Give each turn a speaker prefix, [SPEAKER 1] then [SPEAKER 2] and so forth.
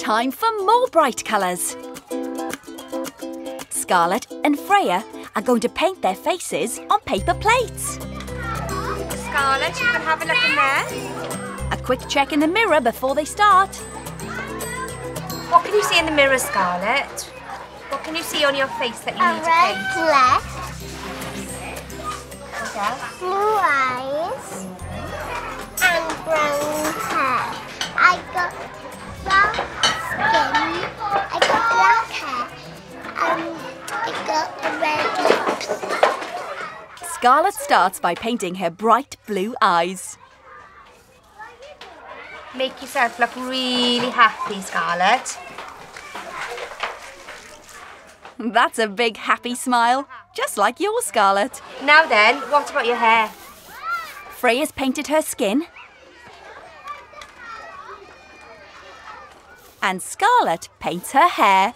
[SPEAKER 1] time for more bright colours. Scarlett and Freya are going to paint their faces on paper plates.
[SPEAKER 2] Scarlett, you can have a look in there.
[SPEAKER 1] A quick check in the mirror before they start.
[SPEAKER 2] What can you see in the mirror, Scarlett? What can you see on your face that you
[SPEAKER 3] A
[SPEAKER 2] need to
[SPEAKER 3] red
[SPEAKER 2] paint?
[SPEAKER 3] dress,
[SPEAKER 2] What
[SPEAKER 3] blue eyes, and brown hair. I got brown skin. I got black hair. Um, I got red lips.
[SPEAKER 1] Scarlett starts by painting her bright blue eyes.
[SPEAKER 2] Make yourself look really happy, Scarlett.
[SPEAKER 1] That's a big happy smile, just like yours, Scarlett.
[SPEAKER 2] Now then, what about your hair?
[SPEAKER 1] Freya's painted her skin. And Scarlett paints her hair.